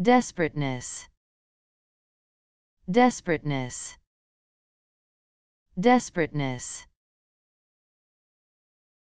desperateness. Desperateness. Desperateness.